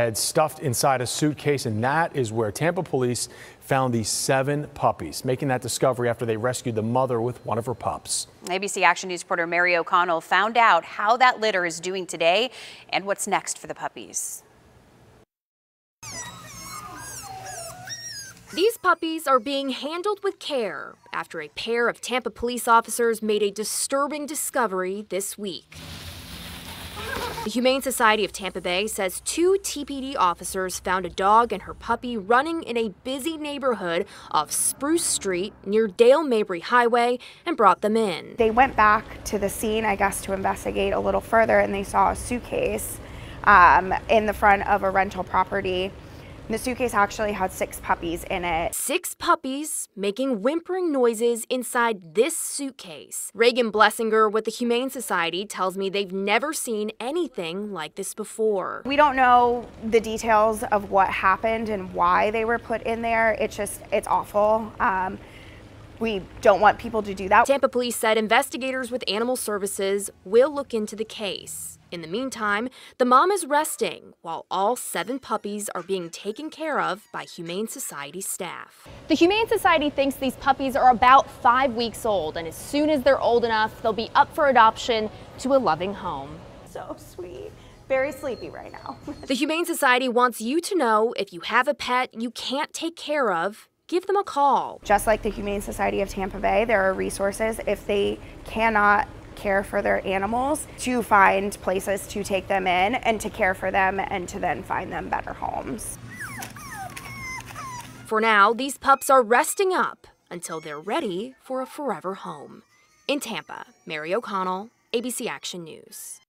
Had stuffed inside a suitcase, and that is where Tampa police found these seven puppies, making that discovery after they rescued the mother with one of her pups. ABC Action News reporter Mary O'Connell found out how that litter is doing today and what's next for the puppies. These puppies are being handled with care after a pair of Tampa police officers made a disturbing discovery this week. The Humane Society of Tampa Bay says two TPD officers found a dog and her puppy running in a busy neighborhood off Spruce Street near Dale Mabry Highway and brought them in. They went back to the scene, I guess, to investigate a little further, and they saw a suitcase um, in the front of a rental property. The suitcase actually had six puppies in it. Six puppies making whimpering noises inside this suitcase. Reagan Blessinger with the Humane Society tells me they've never seen anything like this before. We don't know the details of what happened and why they were put in there. It's just, it's awful. Um, we don't want people to do that. Tampa police said investigators with animal services will look into the case. In the meantime, the mom is resting while all seven puppies are being taken care of by Humane Society staff. The Humane Society thinks these puppies are about five weeks old, and as soon as they're old enough, they'll be up for adoption to a loving home. So sweet. Very sleepy right now. the Humane Society wants you to know if you have a pet you can't take care of, give them a call. Just like the Humane Society of Tampa Bay, there are resources if they cannot care for their animals to find places to take them in and to care for them and to then find them better homes. For now, these pups are resting up until they're ready for a forever home. In Tampa, Mary O'Connell, ABC Action News.